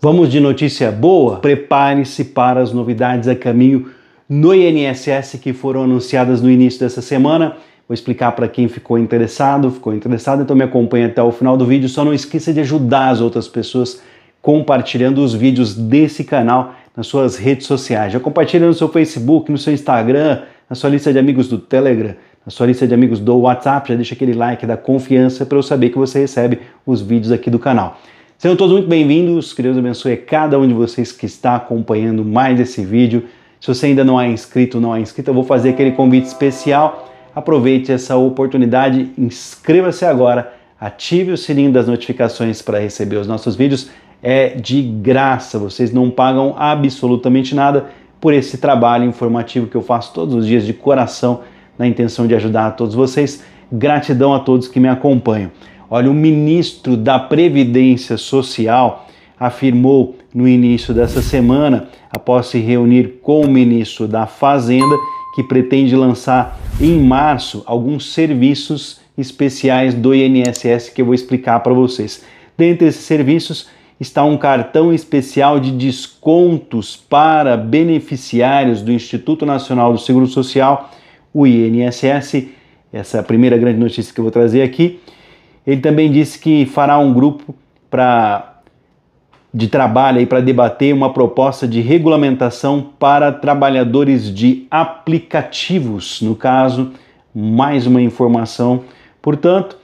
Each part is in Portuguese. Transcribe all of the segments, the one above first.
Vamos de notícia boa? Prepare-se para as novidades a caminho no INSS que foram anunciadas no início dessa semana. Vou explicar para quem ficou interessado, ficou interessado, então me acompanhe até o final do vídeo. Só não esqueça de ajudar as outras pessoas compartilhando os vídeos desse canal nas suas redes sociais. Já compartilha no seu Facebook, no seu Instagram, na sua lista de amigos do Telegram, na sua lista de amigos do WhatsApp. Já deixa aquele like da confiança para eu saber que você recebe os vídeos aqui do canal. Sejam todos muito bem-vindos. Que Deus abençoe cada um de vocês que está acompanhando mais esse vídeo. Se você ainda não é inscrito, não é inscrito, eu vou fazer aquele convite especial. Aproveite essa oportunidade, inscreva-se agora, ative o sininho das notificações para receber os nossos vídeos é de graça, vocês não pagam absolutamente nada por esse trabalho informativo que eu faço todos os dias de coração, na intenção de ajudar a todos vocês. Gratidão a todos que me acompanham. Olha, o ministro da Previdência Social afirmou no início dessa semana, após se reunir com o ministro da Fazenda, que pretende lançar em março alguns serviços especiais do INSS que eu vou explicar para vocês. Dentre esses serviços, está um cartão especial de descontos para beneficiários do Instituto Nacional do Seguro Social, o INSS. Essa é a primeira grande notícia que eu vou trazer aqui. Ele também disse que fará um grupo para de trabalho para debater uma proposta de regulamentação para trabalhadores de aplicativos, no caso, mais uma informação. Portanto,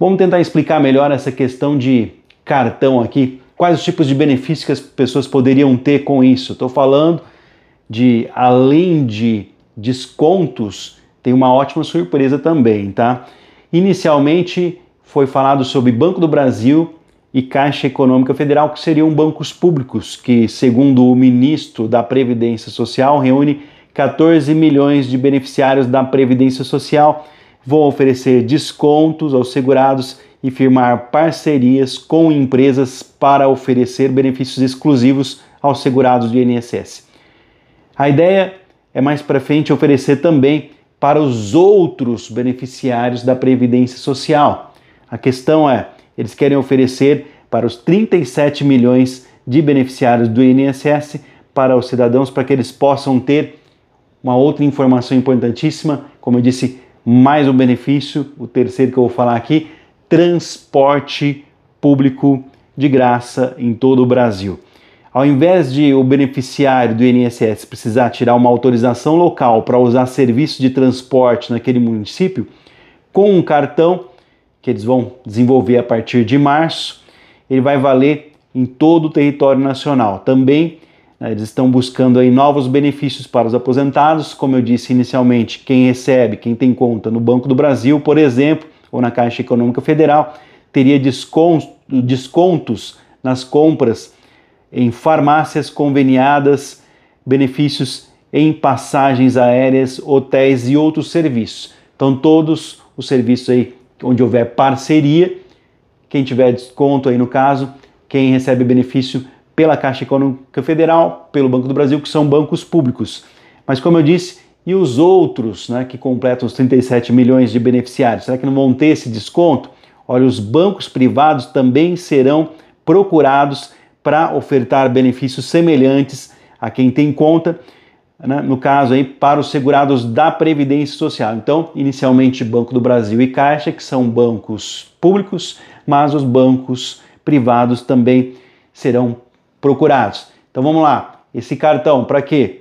vamos tentar explicar melhor essa questão de cartão aqui, quais os tipos de benefícios que as pessoas poderiam ter com isso. Estou falando de, além de descontos, tem uma ótima surpresa também, tá? Inicialmente foi falado sobre Banco do Brasil e Caixa Econômica Federal, que seriam bancos públicos, que, segundo o ministro da Previdência Social, reúne 14 milhões de beneficiários da Previdência Social, vão oferecer descontos aos segurados e firmar parcerias com empresas para oferecer benefícios exclusivos aos segurados do INSS. A ideia é mais para frente oferecer também para os outros beneficiários da Previdência Social. A questão é, eles querem oferecer para os 37 milhões de beneficiários do INSS para os cidadãos para que eles possam ter uma outra informação importantíssima, como eu disse, mais um benefício, o terceiro que eu vou falar aqui, transporte público de graça em todo o Brasil. Ao invés de o beneficiário do INSS precisar tirar uma autorização local para usar serviço de transporte naquele município, com um cartão que eles vão desenvolver a partir de março, ele vai valer em todo o território nacional. Também né, eles estão buscando aí novos benefícios para os aposentados, como eu disse inicialmente, quem recebe, quem tem conta no Banco do Brasil, por exemplo, ou na Caixa Econômica Federal, teria descontos nas compras em farmácias conveniadas, benefícios em passagens aéreas, hotéis e outros serviços. Então todos os serviços aí onde houver parceria, quem tiver desconto aí no caso, quem recebe benefício pela Caixa Econômica Federal, pelo Banco do Brasil, que são bancos públicos. Mas como eu disse, e os outros, né, que completam os 37 milhões de beneficiários, será que não vão ter esse desconto? Olha, os bancos privados também serão procurados para ofertar benefícios semelhantes a quem tem conta, né, no caso aí, para os segurados da Previdência Social. Então, inicialmente Banco do Brasil e Caixa, que são bancos públicos, mas os bancos privados também serão procurados. Então vamos lá, esse cartão para quê?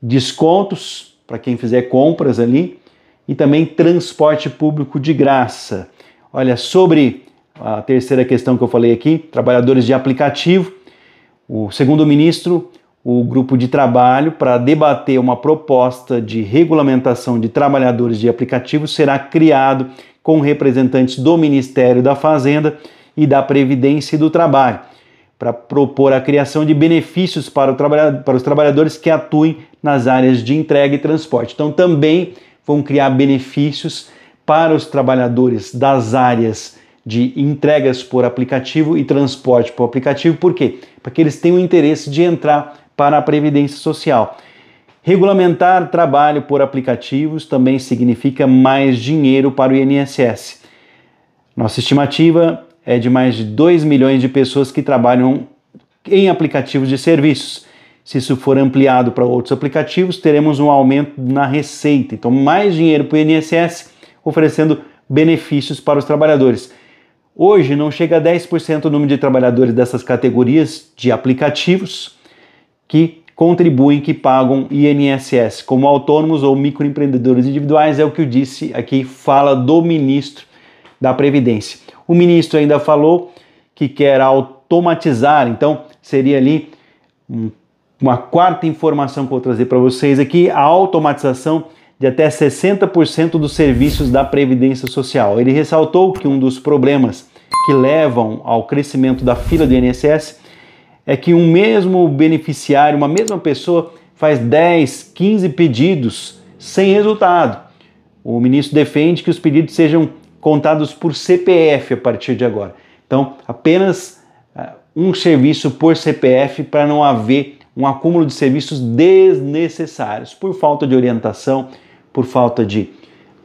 Descontos para quem fizer compras ali e também transporte público de graça. Olha, sobre a terceira questão que eu falei aqui, trabalhadores de aplicativo, o segundo ministro, o grupo de trabalho para debater uma proposta de regulamentação de trabalhadores de aplicativo será criado com representantes do Ministério da Fazenda e da Previdência e do Trabalho para propor a criação de benefícios para, para, os trabalhadores que atuem nas áreas de entrega e transporte. Então, também vão criar benefícios para os trabalhadores das áreas de entregas por aplicativo e transporte por aplicativo. Por quê? Porque eles têm o interesse de entrar para a Previdência Social. Regulamentar trabalho por aplicativos também significa mais dinheiro para o INSS. Nossa estimativa é de mais de 2 milhões de pessoas que trabalham em aplicativos de serviços. Se isso for ampliado para outros aplicativos, teremos um aumento na receita. Então, mais dinheiro para o INSS, oferecendo benefícios para os trabalhadores. Hoje não chega a 10% o número de trabalhadores dessas categorias de aplicativos que contribuem, que pagam INSS, como autônomos ou microempreendedores individuais, é o que eu disse aqui, fala do ministro da Previdência. O ministro ainda falou que quer automatizar, então seria ali uma quarta informação que eu vou trazer para vocês aqui, a automatização de até 60% dos serviços da Previdência Social. Ele ressaltou que um dos problemas que levam ao crescimento da fila do INSS é que um mesmo beneficiário, uma mesma pessoa, faz 10, 15 pedidos sem resultado. O ministro defende que os pedidos sejam contados por CPF a partir de agora. Então, apenas uh, um serviço por CPF para não haver um acúmulo de serviços desnecessários por falta de orientação, por falta de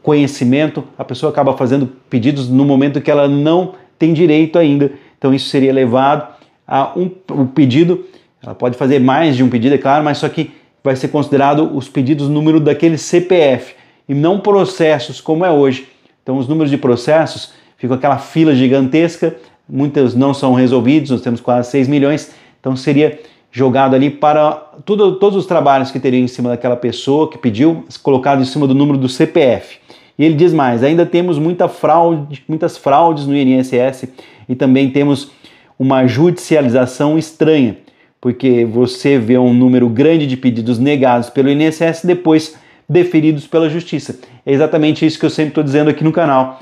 conhecimento, a pessoa acaba fazendo pedidos no momento que ela não tem direito ainda. Então isso seria levado a um, um pedido, ela pode fazer mais de um pedido, é claro, mas só que vai ser considerado os pedidos número daquele CPF e não processos como é hoje. Então os números de processos ficam aquela fila gigantesca, muitos não são resolvidos, nós temos quase 6 milhões, então seria jogado ali para tudo, todos os trabalhos que teriam em cima daquela pessoa que pediu, colocado em cima do número do CPF. E ele diz mais: ainda temos muita fraude, muitas fraudes no INSS e também temos uma judicialização estranha, porque você vê um número grande de pedidos negados pelo INSS depois deferidos pela Justiça. É exatamente isso que eu sempre estou dizendo aqui no canal.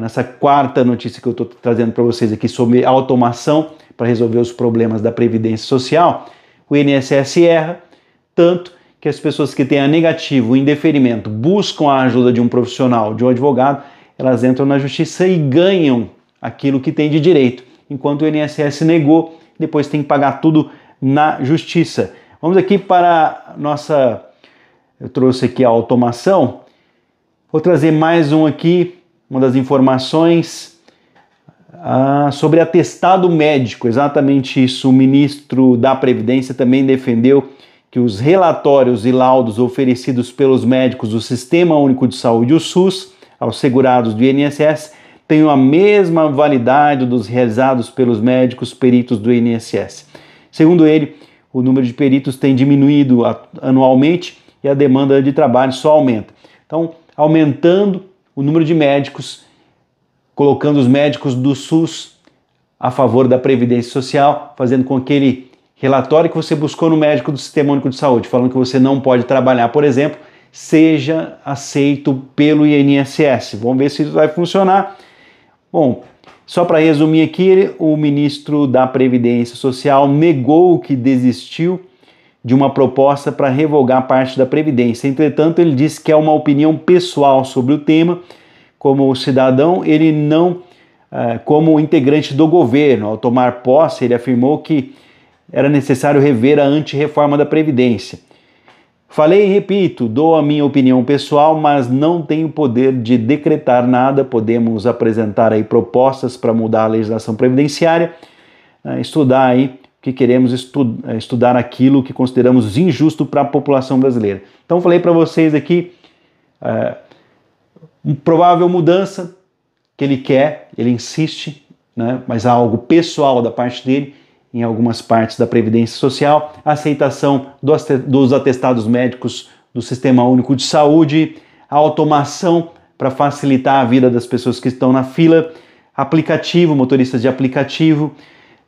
Nessa quarta notícia que eu estou trazendo para vocês aqui sobre automação para resolver os problemas da Previdência Social, o INSS erra tanto que as pessoas que têm a negativo, o indeferimento, buscam a ajuda de um profissional, de um advogado, elas entram na justiça e ganham aquilo que tem de direito, enquanto o INSS negou, depois tem que pagar tudo na justiça. Vamos aqui para nossa. Eu trouxe aqui a automação. Vou trazer mais um aqui, uma das informações ah, sobre atestado médico, exatamente isso. O ministro da Previdência também defendeu que os relatórios e laudos oferecidos pelos médicos do Sistema Único de Saúde, o SUS, aos segurados do INSS, tenham a mesma validade dos realizados pelos médicos peritos do INSS. Segundo ele, o número de peritos tem diminuído anualmente e a demanda de trabalho só aumenta. Então, aumentando o número de médicos colocando os médicos do SUS a favor da Previdência Social, fazendo com aquele relatório que você buscou no médico do Sistema Único de Saúde, falando que você não pode trabalhar, por exemplo, seja aceito pelo INSS. Vamos ver se isso vai funcionar. Bom, só para resumir aqui, o ministro da Previdência Social negou que desistiu de uma proposta para revogar parte da Previdência. Entretanto, ele disse que é uma opinião pessoal sobre o tema como cidadão, ele não é, como integrante do governo. Ao tomar posse, ele afirmou que era necessário rever a antirreforma da Previdência. Falei e repito, dou a minha opinião pessoal, mas não tenho poder de decretar nada. Podemos apresentar aí propostas para mudar a legislação previdenciária, é, estudar aí que queremos estu é, estudar aquilo que consideramos injusto para a população brasileira. Então falei para vocês aqui uma provável mudança que ele quer, ele insiste, né, mas há algo pessoal da parte dele em algumas partes da Previdência Social, a aceitação dos atestados médicos do Sistema Único de Saúde, a automação para facilitar a vida das pessoas que estão na fila, aplicativo, motoristas de aplicativo,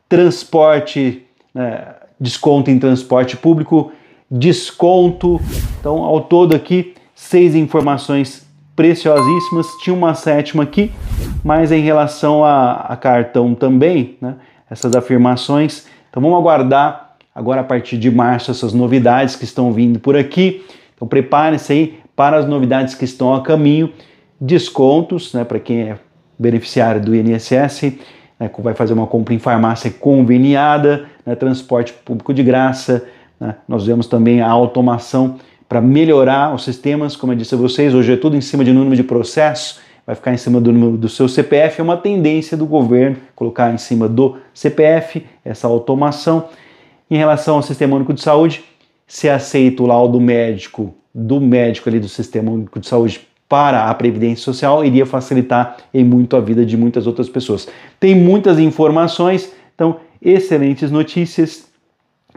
transporte, né, desconto em transporte público, desconto. Então, ao todo aqui, seis informações preciosíssimas. Tinha uma sétima aqui, mas em relação a, a cartão também, né, essas afirmações. Então vamos aguardar agora a partir de março essas novidades que estão vindo por aqui. Então prepare-se aí para as novidades que estão a caminho, descontos, né, para quem é beneficiário do INSS, né, vai fazer uma compra em farmácia conveniada, né, transporte público de graça. Né, nós vemos também a automação para melhorar os sistemas, como eu disse a vocês, hoje é tudo em cima de número de processos, vai ficar em cima do, do seu CPF. É uma tendência do governo colocar em cima do CPF essa automação. Em relação ao Sistema Único de Saúde, se aceita o laudo médico do médico ali do Sistema Único de Saúde para a Previdência Social, iria facilitar em muito a vida de muitas outras pessoas. Tem muitas informações, então excelentes notícias.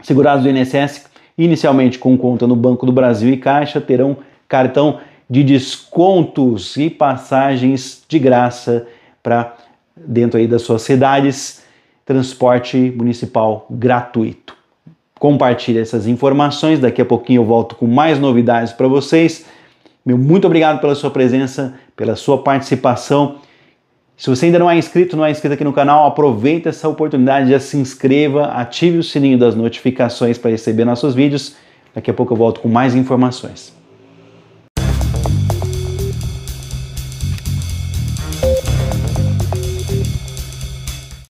Segurados do INSS, inicialmente com conta no Banco do Brasil e Caixa, terão cartão de descontos e passagens de graça para dentro aí das suas cidades, transporte municipal gratuito. Compartilhe essas informações, daqui a pouquinho eu volto com mais novidades para vocês. Meu muito obrigado pela sua presença, pela sua participação. Se você ainda não é inscrito, não é inscrito aqui no canal, aproveite essa oportunidade, já se inscreva, ative o sininho das notificações para receber nossos vídeos. Daqui a pouco eu volto com mais informações.